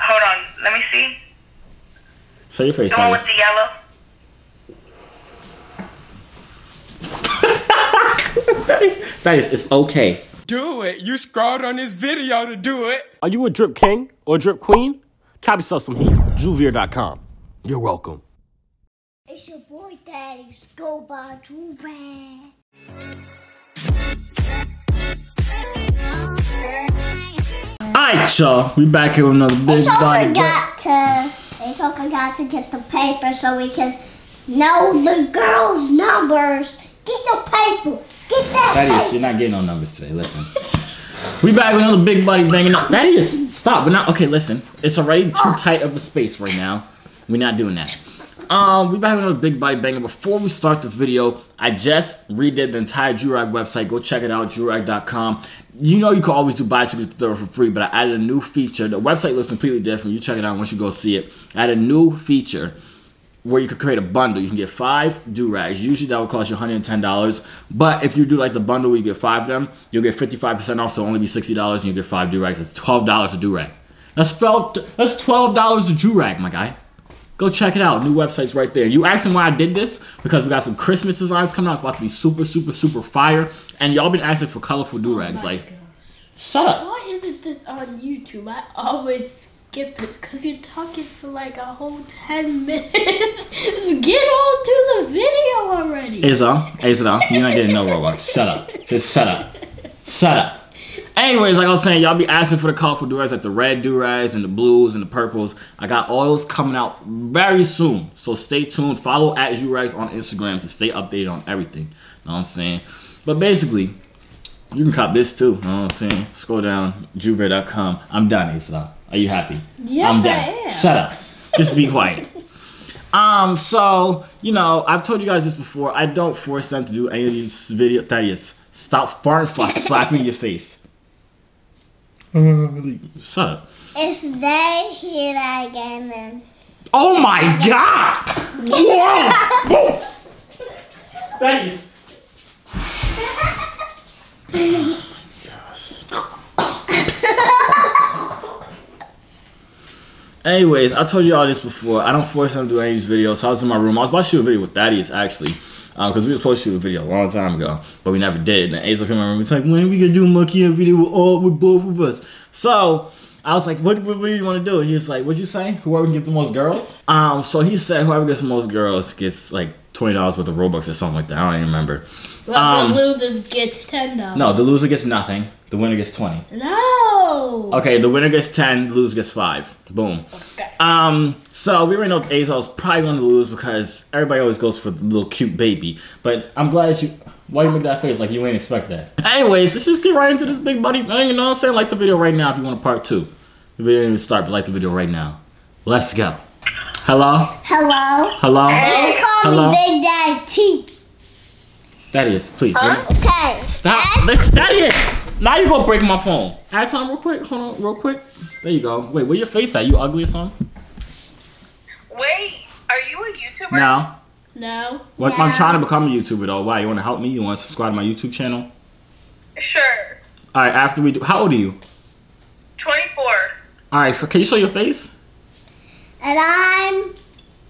Hold on. Let me see. Show your face. The one with the yellow. Thaddeus, Thaddeus, it's okay. Do it. You scrolled on this video to do it. Are you a drip king or a drip queen? Copy yourself some heat. Joovier.com. You're welcome. It's your boy Daddy Go by Juvan. Alright, y'all. We back here with another big all body. forgot to. It's all forgot to get the paper so we can know the girls' numbers. Get the paper. Get that Thaddeus, paper. you're not getting no numbers today. Listen. We back with another big body banging up. Thaddeus, stop. We're not okay. Listen, it's already too oh. tight of a space right now. We're not doing that. Um, we back with another big body banger. Before we start the video, I just redid the entire Joorag website. Go check it out, joorag.com. You know you can always do bicycle tutorial for free, but I added a new feature. The website looks completely different. You check it out once you go see it. I added a new feature where you could create a bundle. You can get five do rags. Usually that would cost you $110. But if you do like the bundle where you get five of them, you'll get 55% off, so only be $60 and you get five do rags. That's $12 a do rag. That's felt that's $12 a do rag, my guy. Go check it out. New website's right there. You asking why I did this? Because we got some Christmas designs coming out. It's about to be super, super, super fire. And y'all been asking for colorful do rags. Oh like, shut up. Why isn't this on YouTube? I always skip it because you're talking for like a whole 10 minutes. Get on to the video already. Isa, Isa, you're not getting no Robux. Shut up. Just shut up. Shut up. Anyways, like I was saying, y'all be asking for the colorful do-rags, like the red do-rags and the blues and the purples. I got all those coming out very soon. So stay tuned. Follow at Joorags on Instagram to stay updated on everything. Know what I'm saying? But basically, you can cop this too. Know what I'm saying? Scroll down, juve.com. I'm done, Isa. Are you happy? Yes, I'm I done. am. Shut up. Just be quiet. Um, so, you know, I've told you guys this before. I don't force them to do any of these video Thaddeus. Stop farting before I slap you in your face. Shut up. If they hear that again, then. Oh my god! Whoa! Whoa! Thaddeus. Anyways, I told you all this before. I don't force them to do any of these videos. So I was in my room. I was about to shoot a video with Thaddeus actually, because we were supposed to shoot a video a long time ago, but we never did. And then Azel came in and. It's like, when are we gonna do a Monkey App video with all with both of us? So I was like, what, what, what do you want to do? He was like, what'd you say? Whoever gets the most girls? Um, so he said whoever gets the most girls gets like twenty dollars worth of Robux or something like that. I don't even remember. But um, the losers gets $10. No, the loser gets nothing. The winner gets twenty. No. Okay, the winner gets ten, the loser gets five. Boom. Okay. Um, so we already know Azel's probably going to lose because everybody always goes for the little cute baby. But I'm glad you. Why you make that face like you ain't expect that? Anyways, let's just get right into this big buddy. thing, You know what I'm saying? Like the video right now if you want a part two. The video didn't even start, but like the video right now. Let's go. Hello? Hello? Hello? You call Hello? me Big Daddy T. Thaddeus, please. Okay. Stop. Let's, Thaddeus! Now you gonna break my phone. Add time real quick. Hold on, real quick. There you go. Wait, where your face at? You ugly or something? Wait, are you a YouTuber? No. No. What, I'm trying to become a YouTuber though. Why? You want to help me? You want to subscribe to my YouTube channel? Sure. All right. After we do, how old are you? 24. All right. Can you show your face? And I'm.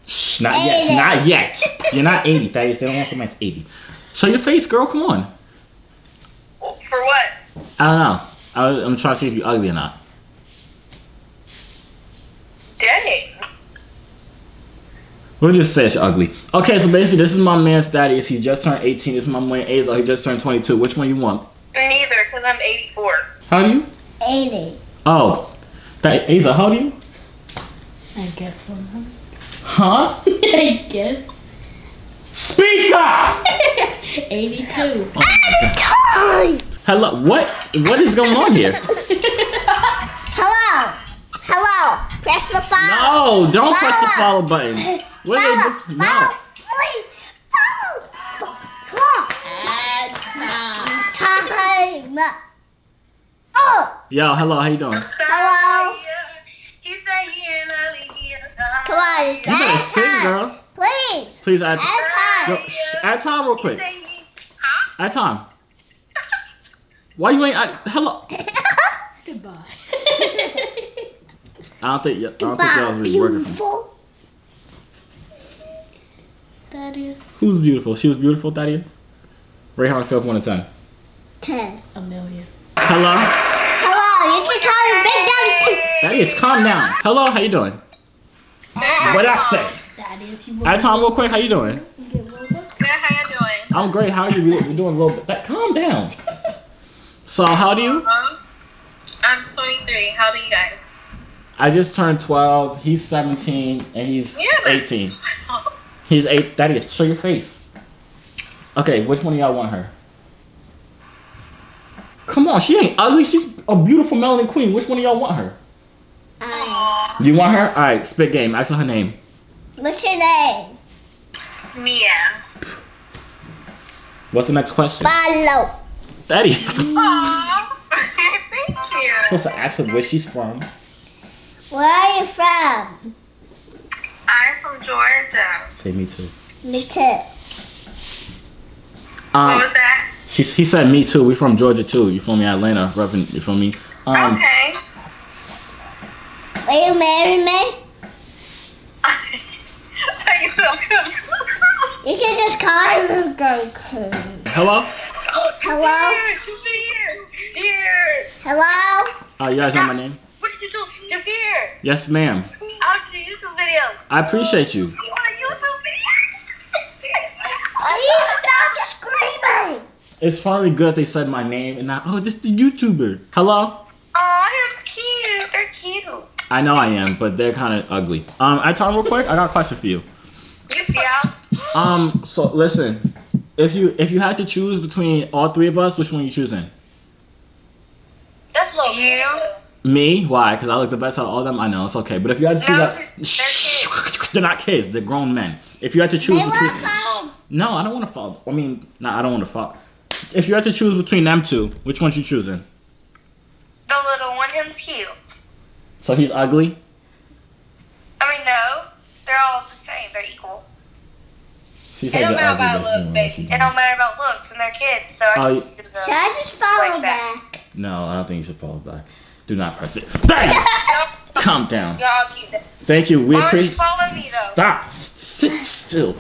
Shh, not yet. Not yet. You're not 80. Thaddeus. They don't want somebody that's 80. Show your face, girl. Come on. For what? I don't know. I, I'm trying to see if you're ugly or not. Dang. We'll just say it's ugly. Okay, so basically, this is my man's Thaddeus. He just turned 18. This is my man Azel. He just turned 22. Which one you want? Neither, because I'm 84. How do you? 80. Oh, that Azel. How do you? I guess so. Huh? I guess. Speak up! 82. Time! Hello. What? What is going on here? Hello! Hello! Press the follow! No, don't press the Follow. follow button. What Follow! are they do? No. Follow! Please! Follow! Come on! Time! Oh! Yo, hello. How you doing? Hello? Come on, You just better sing, time. girl. Please! Please add. Add time! Yo, shh, add time real quick. Huh? Add time. Why you ain't? Add, hello. Goodbye. I don't think. I don't think y'all was really working. For beautiful. Thaddeus. Who's beautiful? She was beautiful. Thaddeus. Rate herself one to ten. Ten. A million. Hello. Hello, you can call me Big Daddy. Thaddeus, calm down. Hello, how you doing? What did I say? Thaddeus, you Hi, Tom. Real quick, how you doing? Good, how you doing? I'm great. How are you? We're doing a little bit. That, calm down. So, how do you? Uh-huh. I'm 23. How do you guys? I just turned 12. He's 17, and he's Yeah, that's- 18. He's eight. Thaddeus, show your face. Okay, which one of y'all want her? Come on, she ain't ugly. She's a beautiful melanin queen. Which one of y'all want her? Alright. You want her? All right, spit game. Ask her her name. What's your name? Mia. What's the next question? Follow. Thaddeus. Aww. Thank you. supposed to ask her where she's from. Where are you from? I'm from Georgia. Say me too. Me too. What Um, was that? she, he said me too. We from Georgia too. You feel me? Atlanta, repping. You feel me? Um, okay. Will you marry me? You so good? You can just call me Goku. hello. Hello? Jafir! Dear! Hello? Uh, you guys know my name? What did you do? Jafir! Yes, ma'am. I watched your YouTube video. I appreciate you. You want a YouTube video? Please stop screaming. It's finally good that they said my name and not, oh, this the YouTuber. Hello? Aw, him's cute. They're cute. I know I am, but they're kind of ugly. Um, I talk real quick. I got a question for you. Yeah. Um, so listen, if you if you had to choose between all three of us, which one are you choosing? That's low. You? Me? Why? Because I look the best out of all of them. I know it's okay, but if you had to choose, No, out- they're Shh, they're not kids. They're grown men. If you had to choose They between, want home. no, I don't want to follow. I mean, no, I don't want to follow. If you had to choose between them two, which one you choosing? The little one, him's cute. So he's ugly. I mean, no. They're all the same. They're equal. She It don't they're matter about looks, don't baby. It don't matter about looks, and they're kids, so I oh, can use Should I just follow Like that. back? No, I don't think you should follow back. Do not press it. Thanks. Calm down. Y'all. Thank you. We Why you appreciate. follow me, though? Stop. S- Sit still.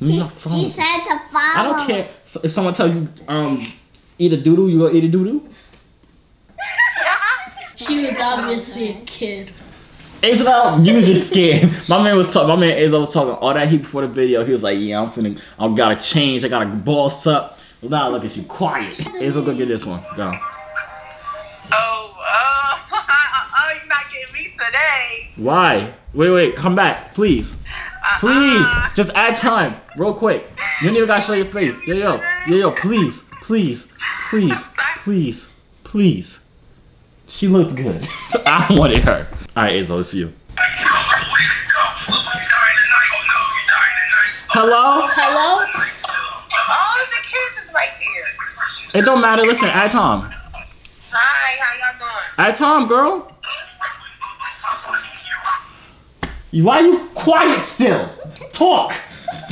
He, she said to follow. I don't care So if someone tells you um eat a doodle, you gonna eat a doodle. She was obviously a kid. Isabel, you was just scared. My man was talking. My man Isabel was talking all that heat before the video. He was like, "Yeah, I'm finna. I gotta change. I gotta boss up." Well, now look at you, quiet. Isabel, go get this one. Go. Today. Why? Wait, wait. Come back, please. Uh-uh. Please, Uh-uh. just add time, real quick. You don't even gotta show your face. Yo, yo, yo, yo. Please, please, please, please, please. She looked good. I wanted her. All right, Izzo, it's you. Hello? Hello? All of the kids is right there. It don't matter. Listen, add Tom. Hi, how y'all doing? Add Tom, girl. Why are you quiet still? Talk.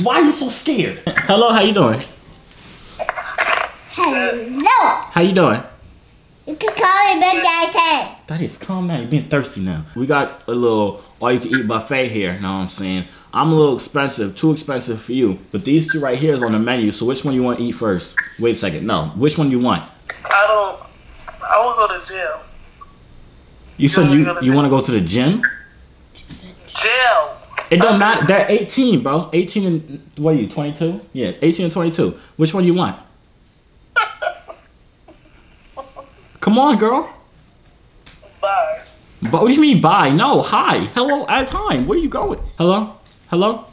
Why are you so scared? Hello, how you doing? Hello. How you doing? You can call me Big Daddy Ted. That is calm down. You're being thirsty now. We got a little all you can eat buffet here. Know what I'm saying? I'm a little expensive, too expensive for you. But these two right here is on the menu. So which one you want to eat first? Wait a second. No, which one you want? I don't. I want to go to jail. You said you you want to go to the gym? Jail. It don't matter. They're 18, bro. 18 and what are you? 22? Yeah, 18 and 22. Which one do you want? Come on, girl. Bye. But what do you mean bye? No, hi. Hello, at time. Where are you going? Hello? Hello?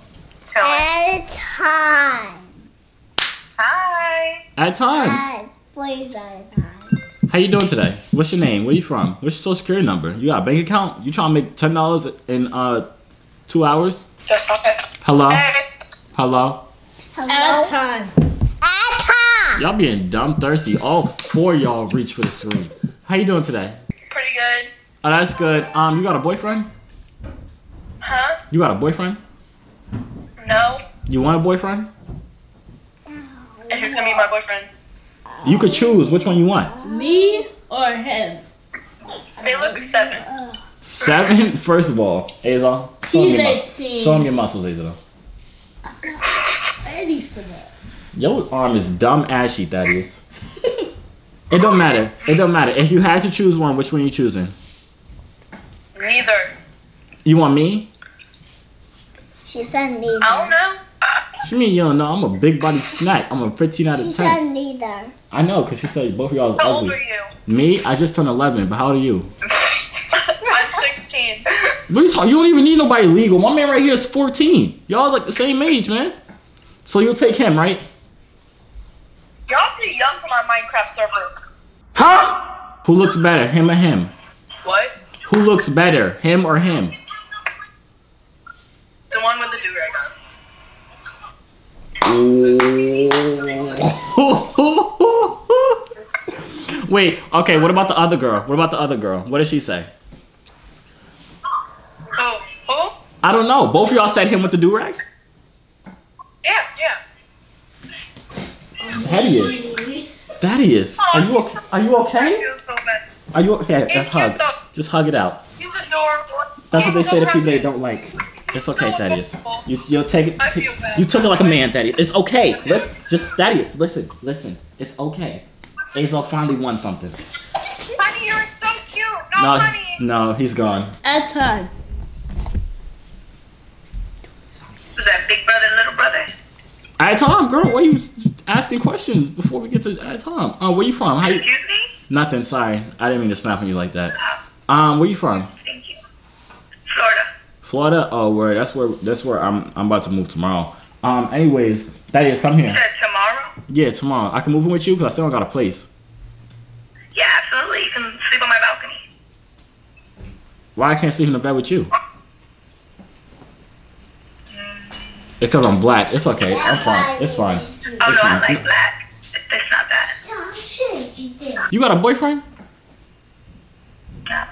Chilling. At time. Hi. At time. At please at time. How you doing today? What's your name? Where you from? What's your social security number? You got a bank account? You trying to make ten dollars in uh two hours? That's. Hello? Hello? At Hello. time. At time. Y'all being dumb thirsty. All four y'all reach for the screen. How you doing today? Pretty good. Oh, that's good. Um, you got a boyfriend? Huh? You got a boyfriend? No. You want a boyfriend? And who's gonna be my boyfriend? You could choose which one you want. Me or him? They look seven. Seven. First of all, Azal, show him your muscles. 18. Show him your muscles, Azal. Ready for that. Your arm is dumb ashy, that is. It don't matter. It don't matter. If you had to choose one, which one you choosing? Neither. You want me? She said neither. I don't know. What you mean you don't know? I'm a big body snack. I'm a 15 out of She of said 10. neither. I know, because she said both of y'all is How old are ugly. you? Me? I just turned 11, but how old are you? I'm 16. What you talking? You don't even need nobody legal. My man right here is 14. Y'all like the same age, man. So you'll take him, right? Y'all too young for my Minecraft server. Huh? Who looks better, him or him? What? Who looks better, him or him? The one with the do-rag on. Wait, okay, what about the other girl? What about the other girl? What did she say? Who? Who? I don't know. Both of y'all said him with the do-rag? Yeah, yeah. Thaddeus. Thaddeus. Are you, o- are you okay? feel so bad. Are you okay? He's Just hug. Just hug it out. He's adorable. That's what they say to people they don't like. It's okay, Thaddeus. You, you'll take it. I. You took it like a man, Thaddeus. It's okay. Let's just Thaddeus. Listen, listen. It's okay. Azel finally won something. Honey, you're so cute. No, No, honey. no, he's gone. At time. Is that big brother, and little brother? All right, Tom, girl, why you asking questions before we get to uh, Tom? Uh, where you from? How you? Excuse me? Nothing. Sorry, I didn't mean to snap on you like that. Um, where you from? Thank you. Florida. Florida. Oh, where? That's where. That's where I'm. I'm about to move tomorrow. Um. Anyways, Thaddeus, come here. Said tomorrow? Yeah, tomorrow. I can move in with you because I still don't got a place. Yeah, absolutely. You can sleep on my balcony. Why I can't sleep in the bed with you? It's because I'm black. It's okay. I'm fine. It's fine. Oh It's no, I fine. like black. It's not bad. Stop you got a boyfriend? No.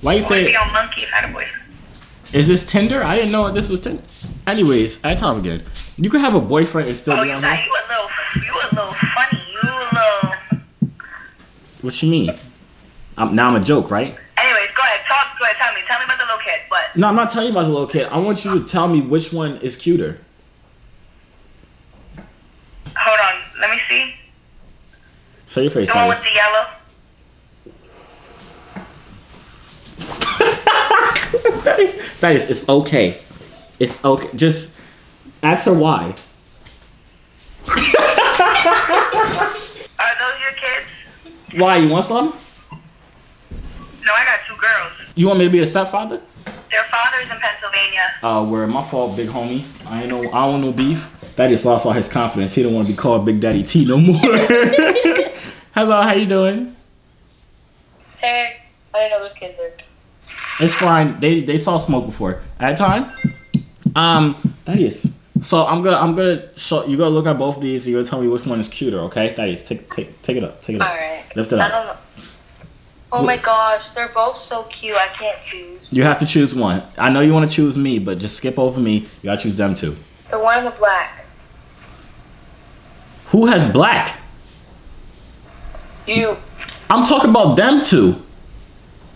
Why you I would be say? monkey if I had a boyfriend. Is this Tinder? I didn't know this was Tinder. Anyways, I Tom again. You can have a boyfriend and still Oh, be you on got here. you a little, you a little funny. You a little. What you mean? I'm, now I'm a joke, right? Anyways, go ahead. Talk. Go ahead. Tell me. Tell me about the little kid. What? No, I'm not telling you about the little kid. I want you to tell me which one is cuter. Hold on. Let me see. Show your face. The one with the yellow. that, is, that is, it's okay. It's okay. Just ask her why. Are those your kids? Why? You want some? No, I got two girls. You want me to be a stepfather? Their father's in Pennsylvania. Uh, where my fault, big homies. I ain't no, I don't want no beef. Thaddeus lost all his confidence. He don't want to be called Big Daddy T no more. Hello, how you doing? Hey, I didn't know those kids were. It's fine. They they saw smoke before. At a time. Um, Thaddeus. So I'm gonna I'm gonna show you gotta look at both of these. and You're gonna tell me which one is cuter. Okay, Thaddeus, take take take it up. Take it up. Alright. Lift it I up. don't know. Oh my gosh, they're both so cute. I can't choose. You have to choose one. I know you want to choose me, but just skip over me. You gotta choose them two. The one in the black. Who has black? You. I'm talking about them two.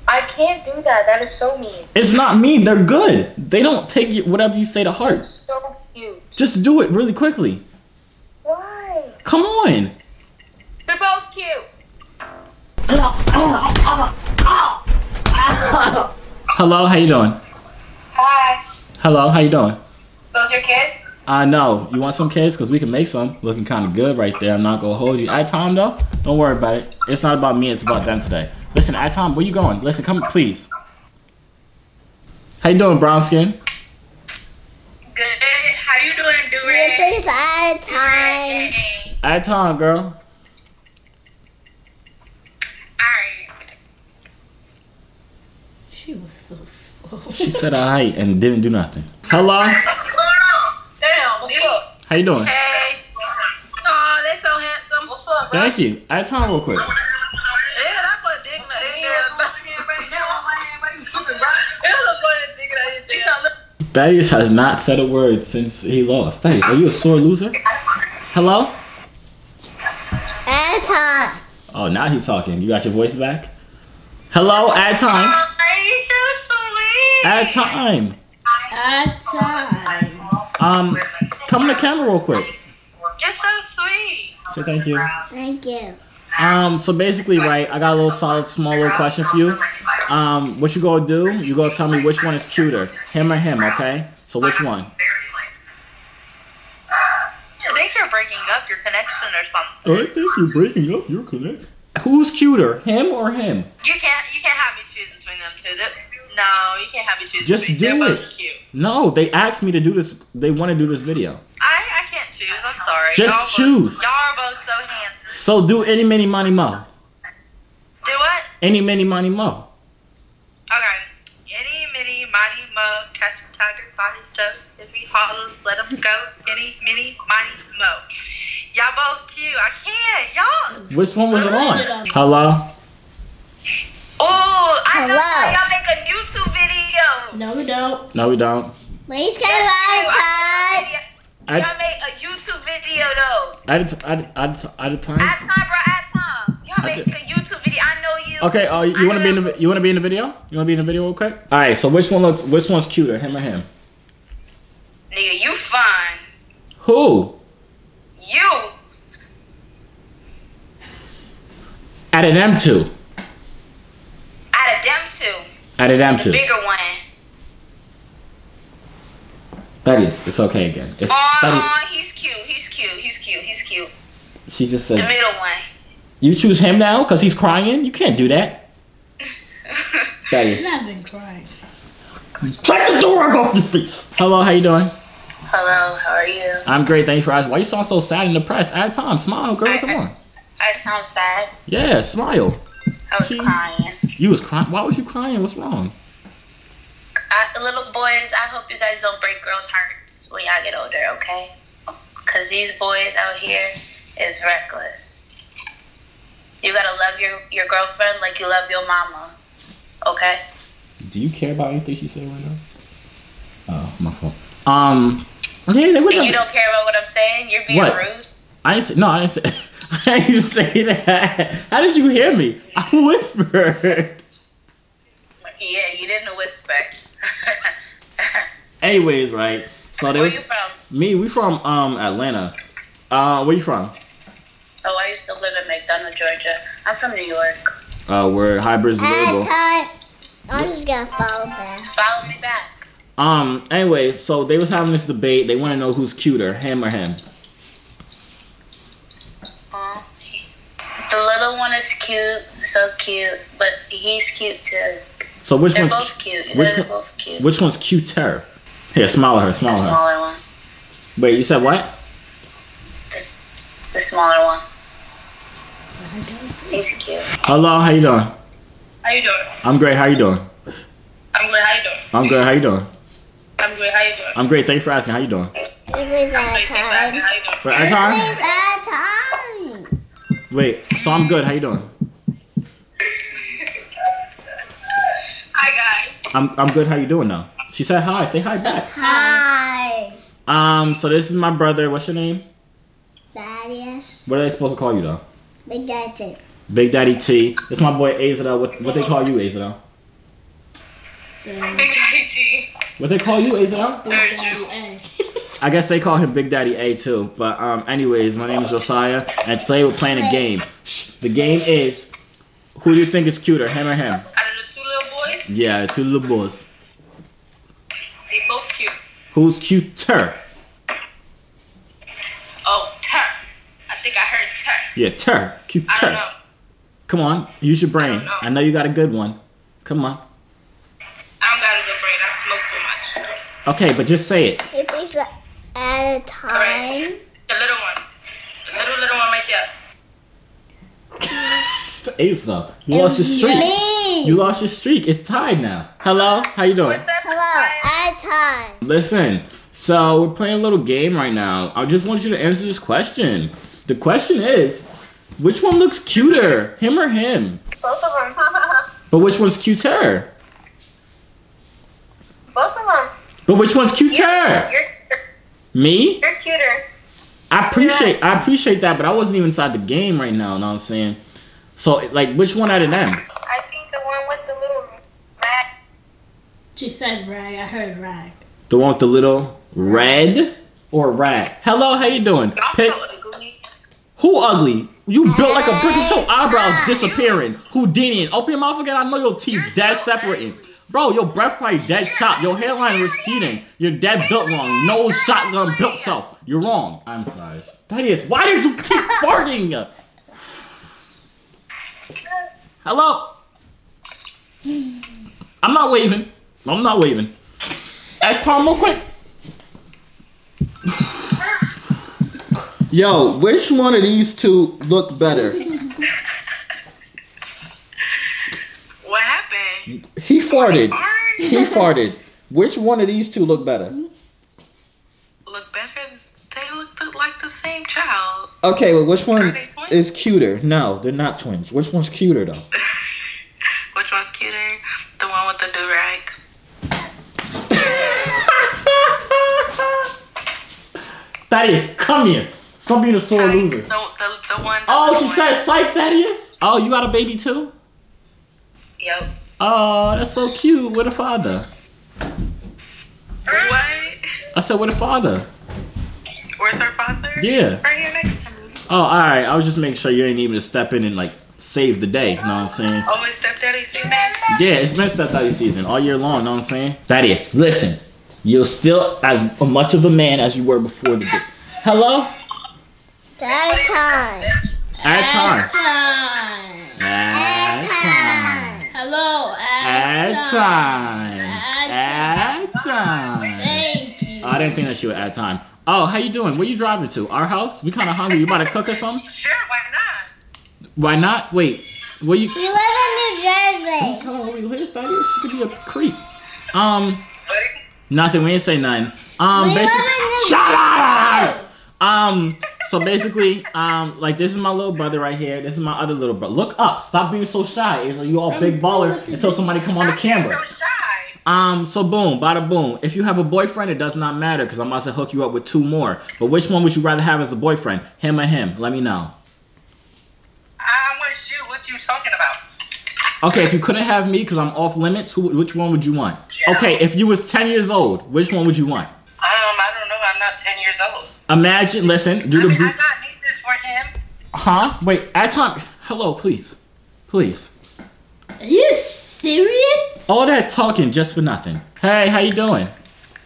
I can't do that. That is so mean. It's not mean. They're good. They don't take whatever you say to heart. So cute. Just do it really quickly. Why? Come on. They're both cute. Hello, how you doing? Hi. Hello, how you doing? Those your kids? I know. You want some kids? Because we can make some. Looking kind of good right there. I'm not going to hold you. I Tom, though, don't worry about it. It's not about me. It's about them today. Listen, I Tom, where you going? Listen, come, please. How you doing, brown skin? Good. How you doing, Three Durag? things at a time. I Tom, girl. Alright. She was so slow. She said hi and didn't do nothing. Hello? Damn, what's up? How you doing? Hey. Aw, they so handsome. What's up, bro? Thank you. I time real quick. Yeah, that boy dick like Thaddeus has not said a word since he lost. Thaddeus, are you a sore loser? Hello? At a time. Oh, now he's talking. You got your voice back? Hello, at time. Are you so At a time. At time. Um, come on the camera real quick. You're so sweet. Say thank you. Thank you. Um, so basically, right, I got a little solid, small little question for you. Um, what you gonna do? You gonna tell me which one is cuter, him or him, okay? So which one? I think you're breaking up your connection or something. I think you're breaking up your connection. Who's cuter, him or him? You can't you can't have me choose between them two. They're- no, you can't have me choose Just between do They're it. cute. No, they asked me to do this. They want to do this video. I, I can't choose. I'm sorry. Just y'all choose. Both, y'all are both so handsome. So do any, mini, money, mo. Do what? Any, mini, money, mo. Okay. Any, mini, mighty, mo, catch a tiger, body stuff. If he hollers, let him go. Any, mini, mighty, mo. Y'all both cute. I can't. Y'all. Which one was it on? Hello. Oh, I know Hello. how y'all make a YouTube video. No, we don't. No, we don't. Please get out of time. I- Y'all make a YouTube video though. At a, t- at, a- at, a- at a time. At time, bro. At time. Y'all make a YouTube video. I know you. Okay. Uh, you want to be in the you want to be in the video? You want to be in the video real quick? All right. So which one looks which one's cuter, him or him? Nigga, you fine. Who? You. Out of them two. Out of them two, Out of them the bigger one. That is. It's okay again. It's Oh, that he's cute. He's cute. He's cute. He's cute. She just The said. middle one. You choose him now because he's crying. You can't do that. That is. I've been crying. Shut the door off your face. Hello. How you doing? Hello, how are you? I'm great. Thanks for asking. Why you sound so sad and depressed? At a time. Smile, girl. Come on. I sound sad. Yeah. Smile. I was See? crying. You was crying. Why was you crying? What's wrong? I, little boys, I hope you guys don't break girls' hearts when y'all get older, okay? Because these boys out here is reckless. You gotta love your, your girlfriend like you love your mama, okay? Do you care about anything she said right now? Oh, my fault. Um. Okay. They would And you don't care about what I'm saying? You're being What? rude? I didn't say. No, I didn't say. I didn't say that. How did you hear me? I whispered. Yeah, you didn't whisper. Anyways, right. So there Where you from? me. We from um Atlanta. Uh, where you from? Oh, I used to live in McDonough, Georgia. I'm from New York. Uh, we're hybrids At label. time. I'm just gonna follow back. Follow me back. Um. Anyways, so they was having this debate. They want to know who's cuter, him or him. The little one is cute, so cute, but he's cute too. So which They're one's both cute. which They're one- both cute. which one's cuter? Here, smaller at her. the Smile her. smaller one. Wait, you said what? The smaller one. He's cute. Hello. How you doing? How you doing? I'm great. How you doing? I'm good. How you doing? I'm good. How you doing? I'm good. How you doing? I'm great. Thanks for asking. How you doing? It was at time. How you doing? Wait, It was at time. Wait. So I'm good. How you doing? Hi guys. I'm I'm good. How you doing now? She said hi. Say hi back. Hi. Um. So this is my brother. What's your name? Thaddeus. What are they supposed to call you though? Big Daddy. Big Daddy T. It's my boy Asadel. What what they call you Asadel? Big Daddy T. What they call you Asadel? Hey. I guess they call him Big Daddy A too. But um. Anyways, my name is Josiah, and today we're playing a game. The game is. Who do you think is cuter, him or him? Out of the two little boys, Yeah, two little boys. they both cute. Who's cuter? Oh, tur. I think I heard tur. Yeah, ter. I don't know. Come on, use your brain. know. I know you got a good one. Come on. I don't got a good brain. I smoke too much. Okay, but just say it. It at a time. The little one. The little little one right there. Ace though. You lost your streak. Me. You lost your streak. It's tied now. Hello, how you doing? Hello. At a time. Listen. So we're playing a little game right now. I just want you to answer this question. The question is, which one looks cuter, him or him? Both of them. But which one's cuter? Both of them. But which one's cuter? You're, Me? you're cuter. I appreciate I appreciate that, but I wasn't even inside the game right now. Know what I'm saying? So like, which one out of them? I think the one with the little rat. She said rag. I heard rag. The one with the little red or rag? Hello, how you doing? I'm Pick- ugly. Who ugly? You built like a brick with your eyebrows disappearing. Houdini. Open your mouth again. I know your teeth dead separating. Bro, your breath probably dead chopped. Your hairline receding. You're dead built wrong. Nose shotgun built self. You're wrong. I'm sorry. That is. Why did you keep farting? Hello? I'm not waving. I'm not waving. At Tom McQuinn. Yo, which one of these two look better? What happened? He farted. He farted. Which one of these two look better? Look better. They look like the same child. Okay, well, which one Are they twins? is cuter? No, they're not twins. Which one's cuter though? Which one's cuter? The one with the do rag. Thaddeus, come here. Stop being a sore The, loser. the, the one. Oh, the she one- said psych, Thaddeus. Oh, you got a baby too? Yep. Oh, that's so cute. With a father. What? I said, with a father. Where's her father? Yeah. Right here next to me. Oh, all right. I was just making sure you ain't even to step in and like save the day. You Know what I'm saying? Oh, it's stepdaddy season. Yeah, it's been stepdaddy season all year long. You Know what I'm saying? Thaddeus, listen. You're still as much of a man as you were before the. Hello. Daddy time. At time. Time. At time. Hello. At time. At time. Thank you. Oh, I didn't think that she would add time. Oh, how you doing? Where you driving to? Our house? We kind of hungry. You about to cook or something? Sure, why not? Why not? Wait. Where you? We live in New Jersey. Tell her where you live, Thaddeus. She could be a creep. Um, nothing. We ain't say nothing. Um, We live basically, in New shut up. Um, so basically, um, like this is my little brother right here. This is my other little brother. Look up. Stop being so shy. Like you all big baller until somebody come on the camera. Um, so boom, bada boom. If you have a boyfriend, it does not matter because I'm about to hook you up with two more. But which one would you rather have as a boyfriend? Him or him? Let me know. I want you. What you talking about? Okay, if you couldn't have me because I'm off limits, who, which one would you want? Yeah. Okay, if you was 10 years old, which one would you want? Um, I don't know. I'm not 10 years old. Imagine, listen, do I the mean, bo- I got nieces for him. huh? Wait, at time. Hello, please, please. Are you serious? All that talking just for nothing. Hey, how you doing?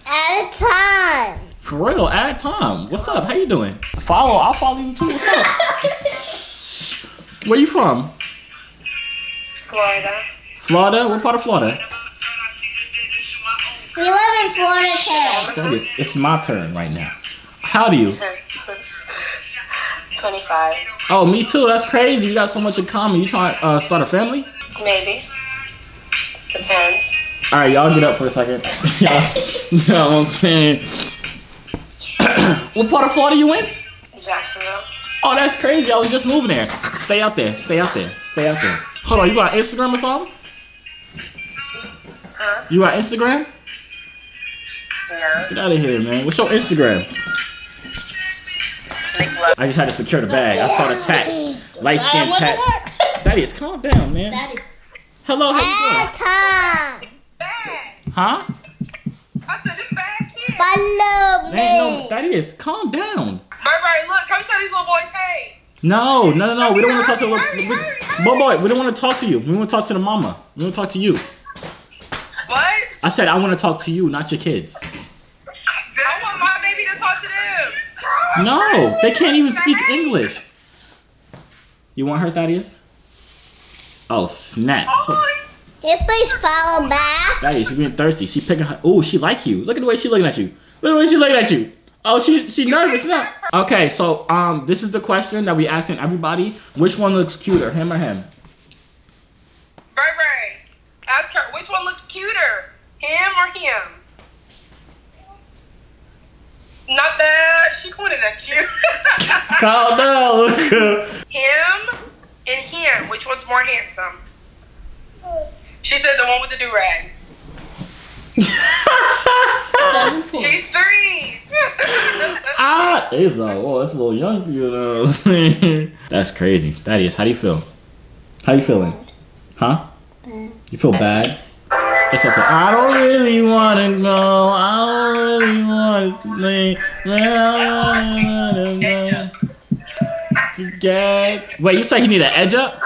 At a time. For real, at time. What's up? How you doing? Follow. I'll follow you too. What's up? Where you from? Florida. Florida. What part of Florida? We live in Florida too. That is, it's my turn right now. How old are you? 25. Oh, me too. That's crazy. You got so much in common. You trying to uh, start a family? Maybe. Depends. All right, y'all get up for a second. y'all, you know what I'm saying? what part of Florida you in? Jacksonville. Oh, that's crazy. I was just moving there. Stay out there. Stay out there. Stay out there. Hold on. You got Instagram or something? Huh? You got Instagram? Yeah. Get out of here, man. What's your Instagram? Nick Love. I just had to secure the bag. I saw the tats. Light skin I tats. wanna work. That is, calm down, man. Daddy. Hello, how At you a time. Bad. doing? Huh? I said this bad kid. Follow Man, no, me. that is, calm down. Burberry, look, come tell these little boys, hey. No, no, no, no. We don't want to talk to Hurry, the hurry, hurry. boy, boy. We don't want to talk to you. We want to talk to the mama. We want to talk to you. What? I said I want to talk to you, not your kids. I want my baby to talk to them. No, they can't even speak English. You want her, Thaddeus? Oh snap! Oh, Can you please follow back? Thaddeus, she's being thirsty. She picking her. Oh, she like you. Look at the way she looking at you. Look at the way she looking at you. Oh, she she nervous now. Okay, so um, this is the question that we asking everybody. Which one looks cuter, him or him? Burberry, ask her which one looks cuter, him or him? Not that she pointed at you. Calm down. Look. him and him, which one's more handsome? She said the one with the do rag. She's three. Ah, it's like, oh, that's a little young for you, know what I'm saying? That's crazy. Thaddeus, how do you feel? How you feeling? Huh? You feel bad? It's okay. I don't really wanna go. I don't really sleep. Don't wanna go to get. Wait, you say he need an edge up?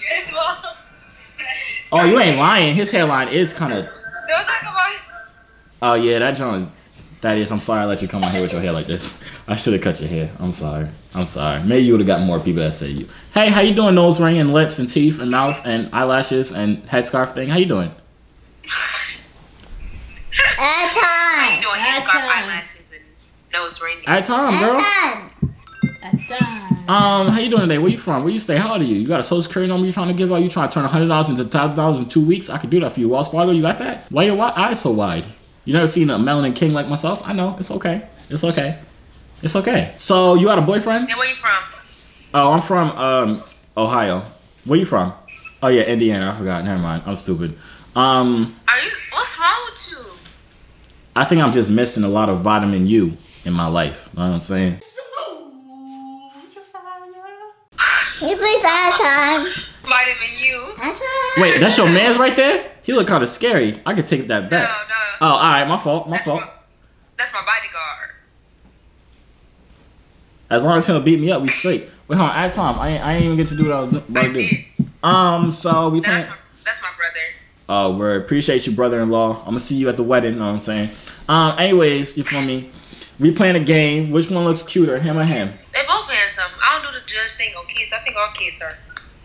Yes, mom. Oh, you ain't lying. His hairline is kind of. Don't talk about it. Oh yeah, that John. That is. I'm sorry I let you come on here with your hair like this. I should have cut your hair. I'm sorry. I'm sorry. Maybe you would have got more people that say you. Hey, how you doing? Nose ring and lips and teeth and mouth and eyelashes and headscarf thing. How you doing? At time. Doing That's headscarf, time. eyelashes, and nose ring. At time, At girl. time. At time. Um, how you doing today? Where you from? Where you stay? How old are you? You got a social security number you trying to give out? You trying to turn hundred dollars into thousand dollars in two weeks? I could do that for you. Wells Fargo, you got that? Why your wi- eyes so wide? You never seen a melanin king like myself? I know. It's okay. It's okay. It's okay. So you got a boyfriend? And where you from? Oh, I'm from um Ohio. Where you from? Oh yeah, Indiana. I forgot. Never mind. I'm stupid. Um, Are you? What's wrong with you? I think I'm just missing a lot of vitamin U in my life. You Know what I'm saying? You please add time? Vitamin U. At time. Wait, that's your man's right there? He look kind of scary. I could take that No, back. no. no. Oh, all right. My fault. My That's fault. my, that's my bodyguard. As long as he'll beat me up, we straight. Wait, hold on. At time, I ain't, I ain't even get to do what I was about I to do. did. Um, so we playing. That's my, that's my brother. Oh, we appreciate you, brother-in-law. I'm gonna see you at the wedding. You know what I'm saying? Um, anyways, you feel me? We playing a game. Which one looks cuter, him or him? They both handsome. I don't do the judge thing on kids. I think all kids are.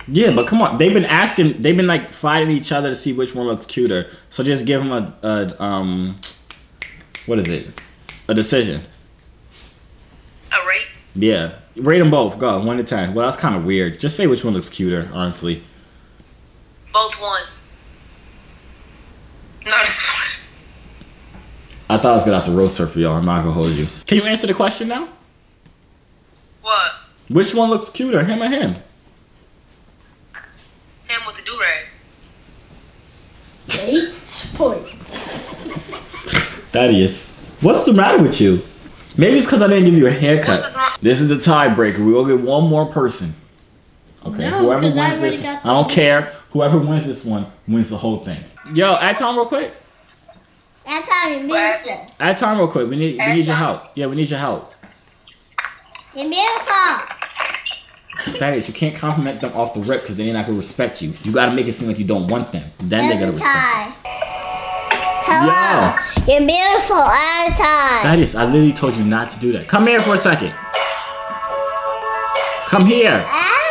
Yeah, but come on. They've been asking. They've been like fighting each other to see which one looks cuter. So just give them a, a um, what is it? A decision. A rate. Yeah, rate them both. Go one to ten. Well, that's kind of weird. Just say which one looks cuter. Honestly. Both one. No, just. I thought I was gonna have to roast her for y'all. I'm not gonna hold you. Can you answer the question now? What? Which one looks cuter, him or him? Him with the do rag. Eight points. That is. What's the matter with you? Maybe it's because I didn't give you a haircut. What's this one? This is the tiebreaker. We will get one more person. Okay, No, whoever 'cause I wins already this, got I don't care. Whoever wins this one wins the whole thing. Yo, add time real quick. At time, you're What? beautiful. Add time real quick. We need we need your help. Yeah, we need your help. You're beautiful. That is, you can't compliment them off the rip because they're not gonna respect you. You gotta make it seem like you don't want them. Then they're gonna a respect. tie. Hello. You're beautiful at a time. That is, I literally told you not to do that. Come here for a second. Come here. At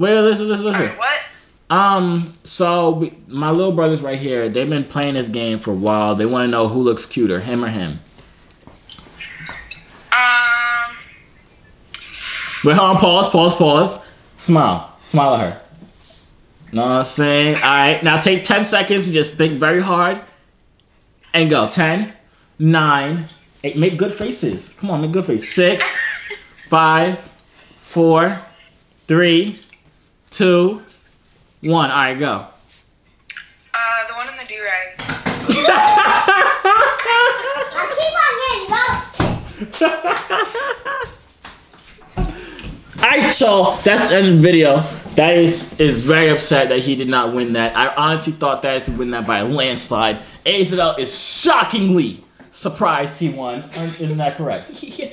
Wait, listen, listen, listen. What? Um, so we, my little brothers right here, they've been playing this game for a while. They want to know who looks cuter, him or him. Um. Wait, hold on, pause, pause, pause. Smile, smile at her. Know what I'm saying? All right, now take 10 seconds and just think very hard and go. 10, 9, 8. Make good faces. Come on, make good faces. 6, 5, 4, 3, 2, 1. All right, go. Uh, the one in the do rag. I keep on getting roasted. Alright, so that's the end of the video. That is is very upset that he did not win that. I honestly thought that he would win that by a landslide. Azel is shockingly surprised he won. Isn't that correct? yes.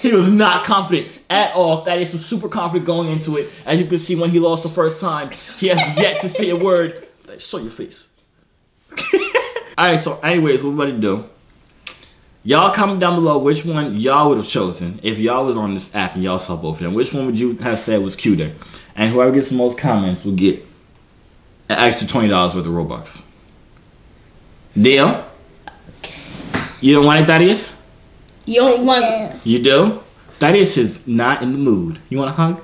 he was not confident at all. Thaddeus was super confident going into it. As you can see, when he lost the first time, he has yet to say a word. Show your face. Alright, so anyways, what we're about to do. Y'all comment down below which one y'all would have chosen if y'all was on this app and y'all saw both of them. Which one would you have said was cuter? And whoever gets the most comments will get an extra twenty dollars worth of Robux. Deal? You don't want it, Thaddeus? You don't want Yeah. You do? Thaddeus is not in the mood. You want a hug?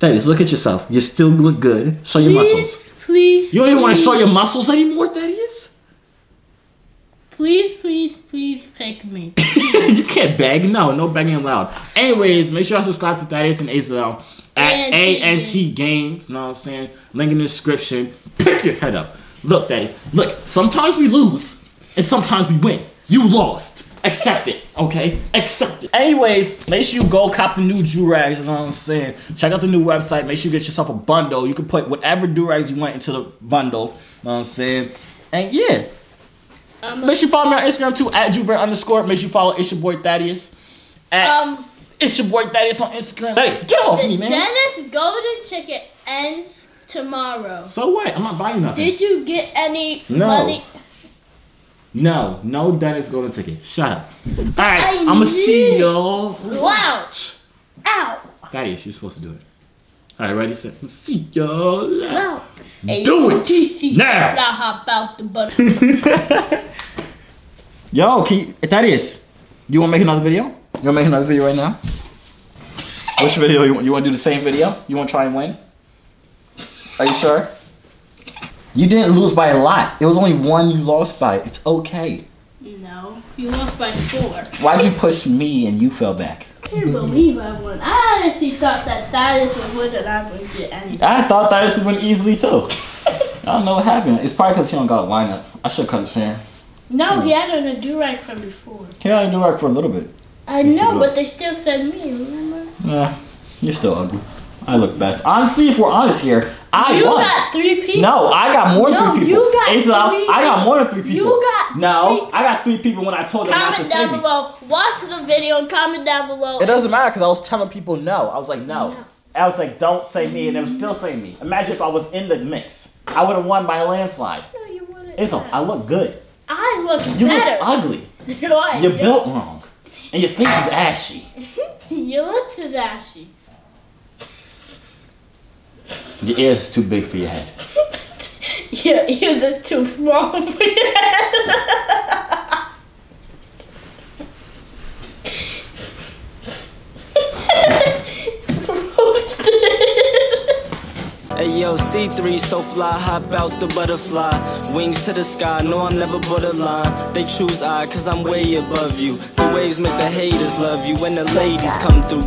Thaddeus, look at yourself. You still look good. Show your muscles. Please, please. You don't even want to show your muscles anymore, Thaddeus? Please, please, please pick me. you can't beg. No, no begging allowed. Anyways, make sure you subscribe to Thaddeus and Azel at ANT ANT Games. Know what I'm saying? Link in the description. Pick your head up. Look, Thaddeus. Look, sometimes we lose and sometimes we win. You lost. Accept it, okay? Accept it. Anyways, make sure you go cop the new do-rags, you know what I'm saying? Check out the new website. Make sure you get yourself a bundle. You can put whatever do-rags you want into the bundle, you know what I'm saying? And yeah. Um, Make sure you follow me on Instagram too, at Joovier underscore. Make sure you follow It's Your Boy Thaddeus. At um, It's Your Boy Thaddeus on Instagram. Thaddeus, get off me, man. Dennis Golden Ticket ends tomorrow. So what? I'm not buying you nothing. Did you get any No. money? No, no Dennis golden ticket. Shut up. All right, I I'm gonna see y'all. Wow. Ow. Thaddeus, you're supposed to do it. All right, ready, set, see y'all. Wow. Do it TC now. Fly hop out the. Yo, can you, eh, Thaddeus, you wanna make another video? You wanna make another video right now? Which video? You want, you wanna do the same video? You wanna try and win? Are you sure? You didn't lose by a lot. It was only one you lost by. It's okay. no, you lost by four. Why'd you push me and you fell back? I can't believe I won. I honestly thought that Thaddeus would win and I would get anything. I thought that this would win easily too. I don't know what happened. It's probably because he don't got a lineup. I should cut his hair. No, he had on a do-rag from before. He only do work for a little bit. I know, but they still said me, remember? Yeah, you're still ugly. I look best. Honestly, if we're honest here, I you won. got three people. no, I got more than No, three people. you got Asa, three I got more than three people. You got no. three- I got three people when I told them not to Comment down below. Watch the video and comment down below. It doesn't matter because I was telling people no. I was like no. No. I was like don't say me, and they were still saying me. Imagine if I was in the mix. I would have won by a landslide. No, you wouldn't. Asa, I look good. I look You look better. ugly. no, I You're built wrong, and your face is ashy. You look too ashy. Your ears is too big for your head. You, you look too small for your head. Hey yo, C3 so fly, hop out the butterfly. Wings to the sky, no, I'm never borderline. They choose I, cause I'm way above you. The waves make the haters love you when the ladies come through.